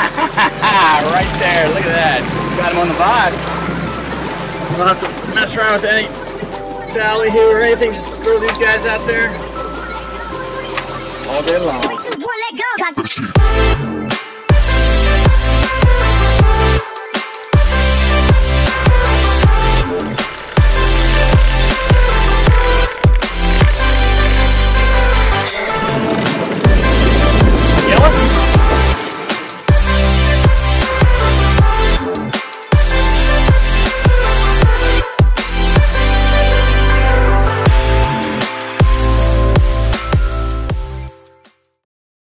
right there. Look at that. Got him on the vibe. Don't have to mess around with any ballyhoo or anything. Just throw these guys out there all day long.